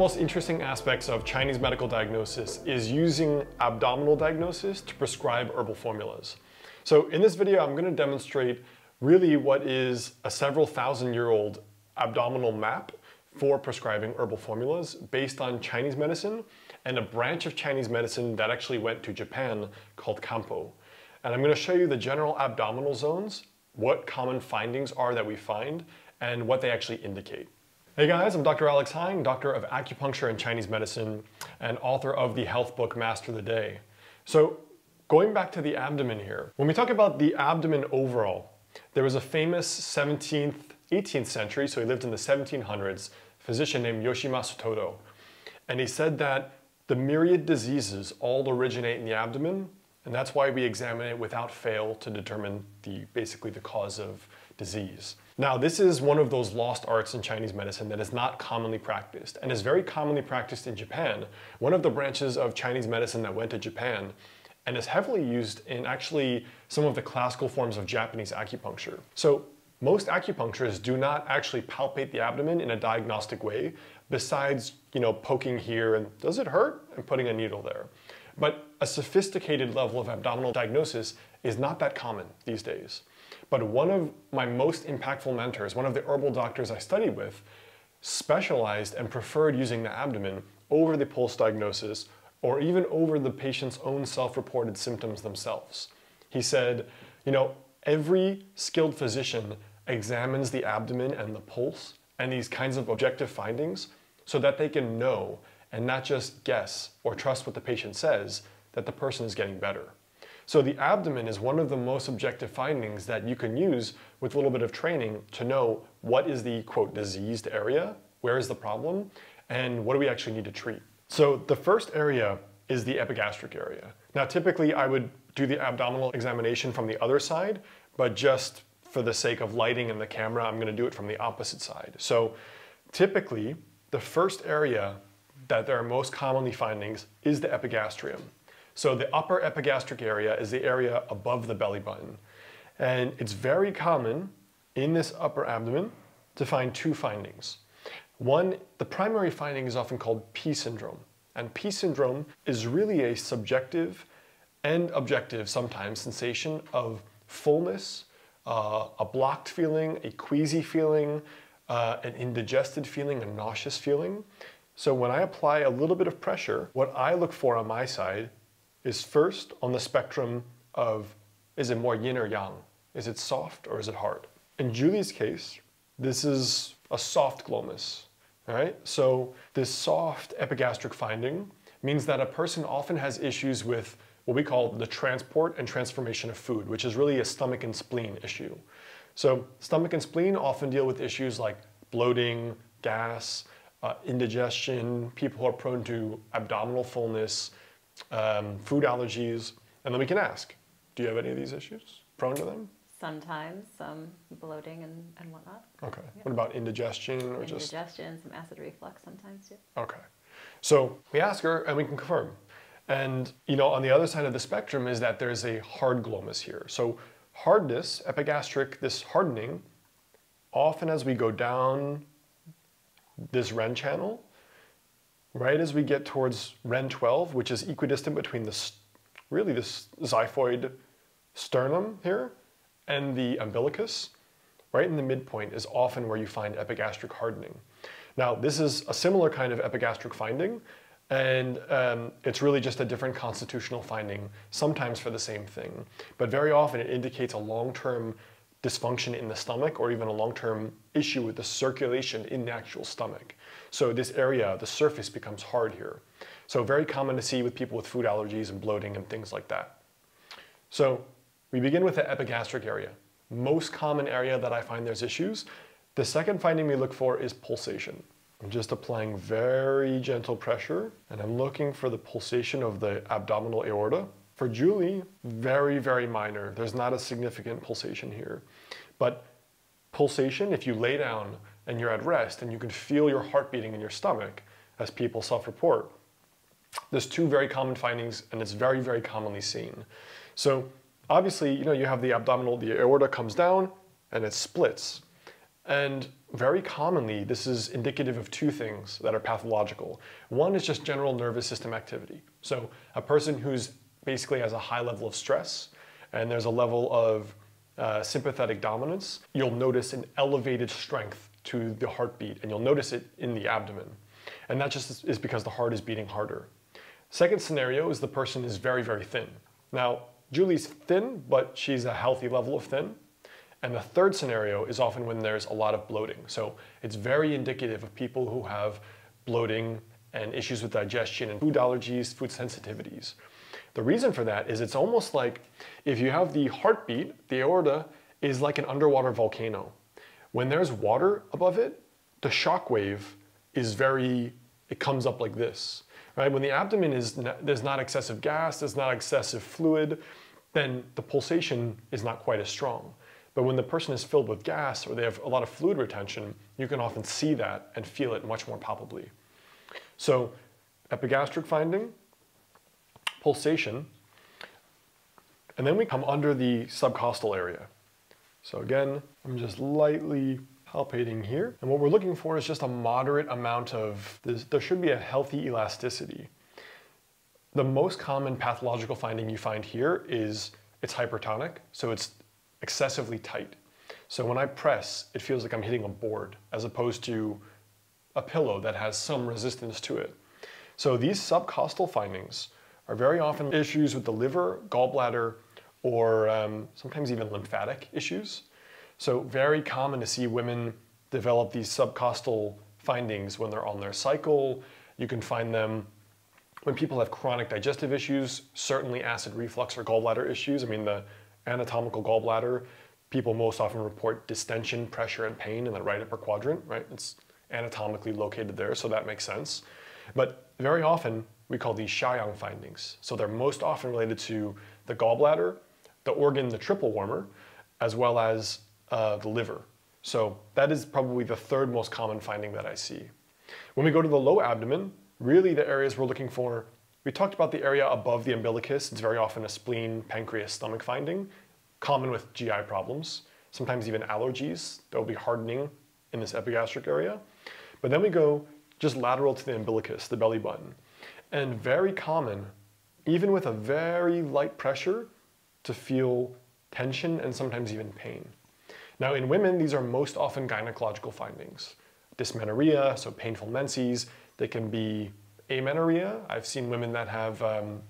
most interesting aspects of Chinese medical diagnosis is using abdominal diagnosis to prescribe herbal formulas. So in this video, I'm gonna demonstrate really what is a several thousand year old abdominal map for prescribing herbal formulas based on Chinese medicine and a branch of Chinese medicine that actually went to Japan called Kampo. And I'm gonna show you the general abdominal zones, what common findings are that we find, and what they actually indicate. Hey guys, I'm Dr. Alex Heyne, doctor of acupuncture and Chinese medicine, and author of the health book Master the Day. So, going back to the abdomen here, when we talk about the abdomen overall, there was a famous 17th, 18th century, so he lived in the 1700s, physician named Yoshimasu Todo. And he said that the myriad diseases all originate in the abdomen, and that's why we examine it without fail to determine the basically the cause of disease. Now, this is one of those lost arts in Chinese medicine that is not commonly practiced and is very commonly practiced in Japan, one of the branches of Chinese medicine that went to Japan and is heavily used in actually some of the classical forms of Japanese acupuncture. So most acupuncturists do not actually palpate the abdomen in a diagnostic way, besides, you know, poking here and does it hurt and putting a needle there. But a sophisticated level of abdominal diagnosis is not that common these days. But one of my most impactful mentors, one of the herbal doctors I studied with, specialized and preferred using the abdomen over the pulse diagnosis or even over the patient's own self-reported symptoms themselves. He said, you know, every skilled physician examines the abdomen and the pulse and these kinds of objective findings so that they can know and not just guess or trust what the patient says that the person is getting better. So the abdomen is one of the most objective findings that you can use with a little bit of training to know what is the quote diseased area, where is the problem, and what do we actually need to treat. So the first area is the epigastric area. Now typically I would do the abdominal examination from the other side, but just for the sake of lighting and the camera, I'm gonna do it from the opposite side. So typically, the first area that there are most commonly findings is the epigastrium. So the upper epigastric area is the area above the belly button. And it's very common in this upper abdomen to find two findings. One, the primary finding is often called Pi syndrome. And Pi syndrome is really a subjective and objective sometimes sensation of fullness, uh, a blocked feeling, a queasy feeling, uh, an indigested feeling, a nauseous feeling. So when I apply a little bit of pressure, what I look for on my side is first on the spectrum of is it more yin or yang? Is it soft or is it hard? In Julie's case, this is a soft glomus, right? So this soft epigastric finding means that a person often has issues with what we call the transport and transformation of food, which is really a stomach and spleen issue. So stomach and spleen often deal with issues like bloating, gas, uh, indigestion, people who are prone to abdominal fullness, um, food allergies, and then we can ask, do you have any of these issues? Prone to them? Sometimes some bloating and, and whatnot. Okay. Yeah. What about indigestion or indigestion, just? Indigestion, some acid reflux sometimes too. Okay. So we ask her and we can confirm. And you know, on the other side of the spectrum is that there's a hard glomus here. So hardness, epigastric, this hardening, often as we go down this Ren channel, right as we get towards Ren 12, which is equidistant between this, really this xiphoid sternum here and the umbilicus, right in the midpoint is often where you find epigastric hardening. Now, this is a similar kind of epigastric finding, and um, it's really just a different constitutional finding, sometimes for the same thing. But very often it indicates a long-term dysfunction in the stomach or even a long-term issue with the circulation in the actual stomach. So this area, the surface becomes hard here. So very common to see with people with food allergies and bloating and things like that. So we begin with the epigastric area. Most common area that I find there's issues. The second finding we look for is pulsation. I'm just applying very gentle pressure and I'm looking for the pulsation of the abdominal aorta. For Julie, very, very minor. There's not a significant pulsation here. But pulsation, if you lay down and you're at rest and you can feel your heart beating in your stomach, as people self-report, there's two very common findings and it's very, very commonly seen. So obviously, you know, you have the abdominal, the aorta comes down and it splits. And very commonly, this is indicative of two things that are pathological. One is just general nervous system activity. So a person who's basically has a high level of stress and there's a level of uh, sympathetic dominance, you'll notice an elevated strength to the heartbeat and you'll notice it in the abdomen. And that just is because the heart is beating harder. Second scenario is the person is very, very thin. Now, Julie's thin, but she's a healthy level of thin. And the third scenario is often when there's a lot of bloating. So it's very indicative of people who have bloating and issues with digestion and food allergies, food sensitivities. The reason for that is it's almost like if you have the heartbeat, the aorta is like an underwater volcano. When there's water above it, the shock wave is very, it comes up like this, right? When the abdomen is, there's not excessive gas, there's not excessive fluid, then the pulsation is not quite as strong. But when the person is filled with gas or they have a lot of fluid retention, you can often see that and feel it much more palpably. So epigastric finding, pulsation, and then we come under the subcostal area. So again, I'm just lightly palpating here. And what we're looking for is just a moderate amount of, there should be a healthy elasticity. The most common pathological finding you find here is it's hypertonic, so it's excessively tight. So when I press, it feels like I'm hitting a board as opposed to a pillow that has some resistance to it. So these subcostal findings are very often issues with the liver, gallbladder, or um, sometimes even lymphatic issues. So very common to see women develop these subcostal findings when they're on their cycle. You can find them when people have chronic digestive issues, certainly acid reflux or gallbladder issues. I mean, the anatomical gallbladder, people most often report distension, pressure, and pain in the right upper quadrant, right? It's anatomically located there, so that makes sense. But very often, we call these Shaoyang findings. So they're most often related to the gallbladder, the organ, the triple warmer, as well as uh, the liver. So that is probably the third most common finding that I see. When we go to the low abdomen, really the areas we're looking for, we talked about the area above the umbilicus. It's very often a spleen, pancreas, stomach finding, common with GI problems, sometimes even allergies. There will be hardening in this epigastric area. But then we go just lateral to the umbilicus, the belly button. And very common, even with a very light pressure, to feel tension and sometimes even pain. Now in women, these are most often gynecological findings. Dysmenorrhea, so painful menses, they can be amenorrhea. I've seen women that have um,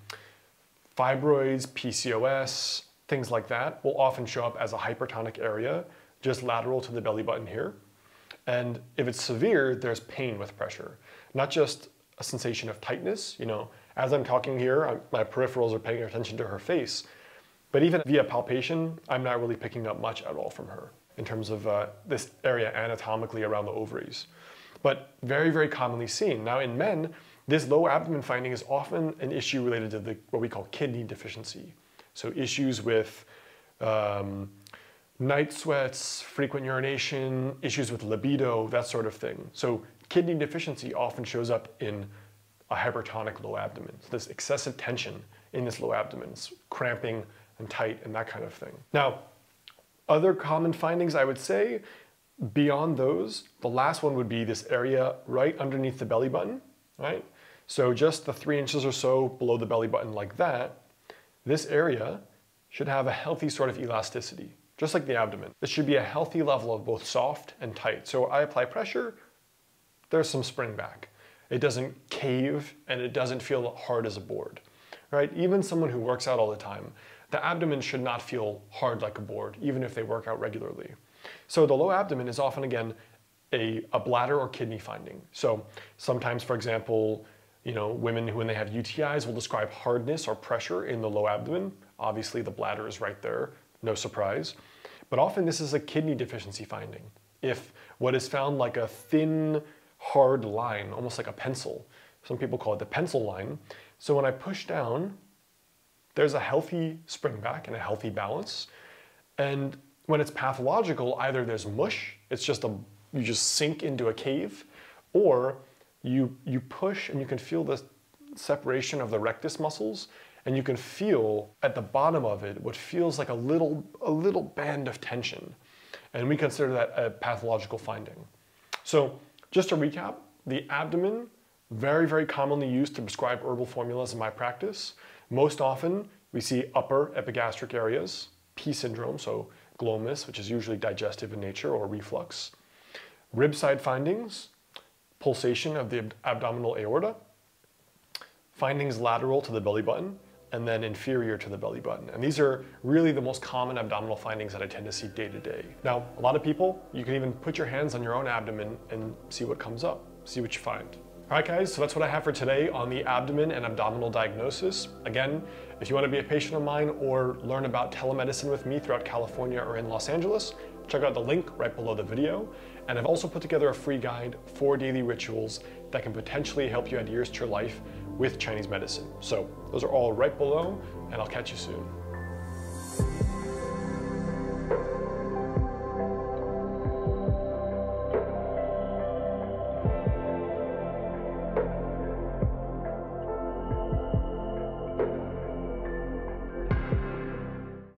fibroids, PCOS, things like that will often show up as a hypertonic area just lateral to the belly button here. And if it's severe, there's pain with pressure, not just a sensation of tightness. You know, as I'm talking here, I'm, my peripherals are paying attention to her face, but even via palpation, I'm not really picking up much at all from her in terms of uh, this area anatomically around the ovaries. But very, very commonly seen. Now in men, this low abdomen finding is often an issue related to the, what we call kidney deficiency. So issues with um, night sweats, frequent urination, issues with libido, that sort of thing. So kidney deficiency often shows up in a hypertonic low abdomen. So this excessive tension in this low abdomen, it's cramping and tight and that kind of thing. Now, other common findings I would say, beyond those, the last one would be this area right underneath the belly button, right? So just the three inches or so below the belly button like that, this area should have a healthy sort of elasticity, just like the abdomen. This should be a healthy level of both soft and tight. So I apply pressure, there's some spring back. It doesn't cave and it doesn't feel hard as a board, right? Even someone who works out all the time, the abdomen should not feel hard like a board, even if they work out regularly. So the low abdomen is often, again, a, a bladder or kidney finding. So sometimes, for example, you know, women who, when they have UTIs will describe hardness or pressure in the low abdomen. Obviously, the bladder is right there, no surprise. But often this is a kidney deficiency finding. If what is found like a thin, hard line, almost like a pencil, some people call it the pencil line. So when I push down, there's a healthy spring back and a healthy balance. And when it's pathological, either there's mush, it's just a, you just sink into a cave, or you, you push and you can feel the separation of the rectus muscles and you can feel at the bottom of it what feels like a little, a little band of tension. and we consider that a pathological finding. So just to recap, the abdomen, very, very commonly used to prescribe herbal formulas in my practice. Most often, we see upper epigastric areas, Pi syndrome, so glomus, which is usually digestive in nature, or reflux. Rib side findings, pulsation of the abdominal aorta, findings lateral to the belly button, and then inferior to the belly button. And these are really the most common abdominal findings that I tend to see day to day. Now, a lot of people, you can even put your hands on your own abdomen and see what comes up, see what you find. All right, guys, so that's what I have for today on the abdomen and abdominal diagnosis. Again, if you want to be a patient of mine or learn about telemedicine with me throughout California or in Los Angeles, check out the link right below the video. And I've also put together a free guide for daily rituals that can potentially help you add years to your life with Chinese medicine. So those are all right below, and I'll catch you soon.